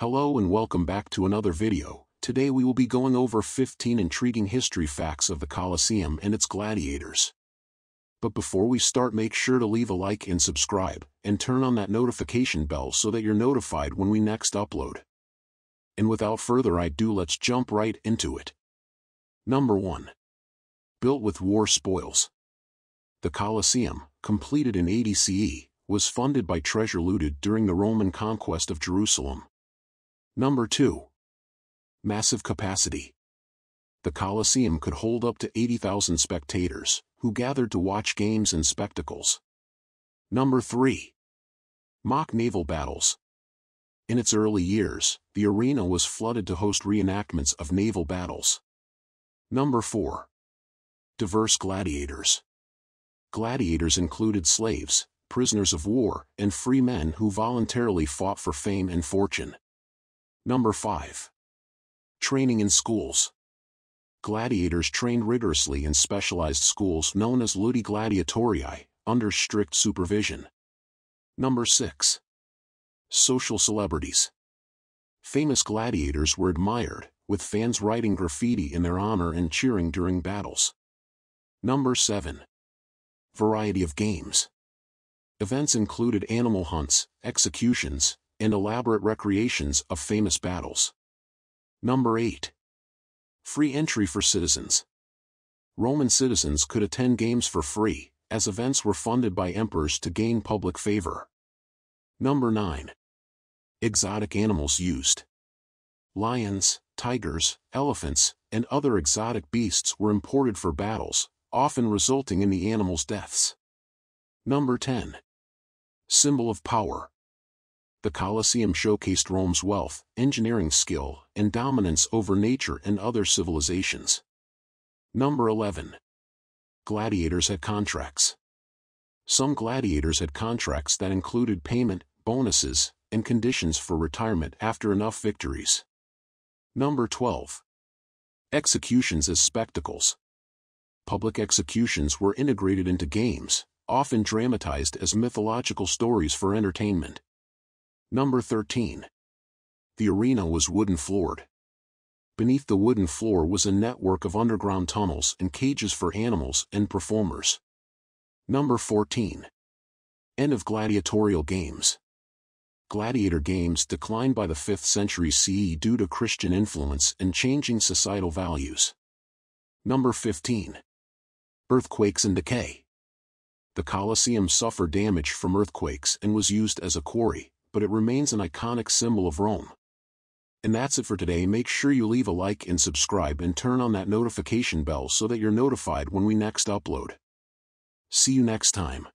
Hello and welcome back to another video. Today we will be going over 15 intriguing history facts of the Colosseum and its gladiators. But before we start make sure to leave a like and subscribe, and turn on that notification bell so that you're notified when we next upload. And without further ado let's jump right into it. Number 1. Built with war spoils. The Colosseum, completed in 80 CE, was funded by treasure looted during the Roman conquest of Jerusalem. Number 2. Massive capacity. The Colosseum could hold up to 80,000 spectators, who gathered to watch games and spectacles. Number 3. Mock naval battles. In its early years, the arena was flooded to host reenactments of naval battles. Number 4. Diverse gladiators. Gladiators included slaves, prisoners of war, and free men who voluntarily fought for fame and fortune. Number 5. Training in schools. Gladiators trained rigorously in specialized schools known as ludi gladiatorii, under strict supervision. Number 6. Social celebrities. Famous gladiators were admired, with fans writing graffiti in their honor and cheering during battles. Number 7. Variety of games. Events included animal hunts, executions, and elaborate recreations of famous battles. Number 8. Free entry for citizens. Roman citizens could attend games for free, as events were funded by emperors to gain public favor. Number 9. Exotic animals used. Lions, tigers, elephants, and other exotic beasts were imported for battles, often resulting in the animals' deaths. Number 10. Symbol of power the Colosseum showcased Rome's wealth, engineering skill, and dominance over nature and other civilizations. Number 11. Gladiators had contracts. Some gladiators had contracts that included payment, bonuses, and conditions for retirement after enough victories. Number 12. Executions as spectacles. Public executions were integrated into games, often dramatized as mythological stories for entertainment. Number 13. The arena was wooden floored. Beneath the wooden floor was a network of underground tunnels and cages for animals and performers. Number 14. End of gladiatorial games. Gladiator games declined by the 5th century CE due to Christian influence and changing societal values. Number 15. Earthquakes and decay. The Colosseum suffered damage from earthquakes and was used as a quarry, but it remains an iconic symbol of Rome. And that's it for today. Make sure you leave a like and subscribe and turn on that notification bell so that you're notified when we next upload. See you next time.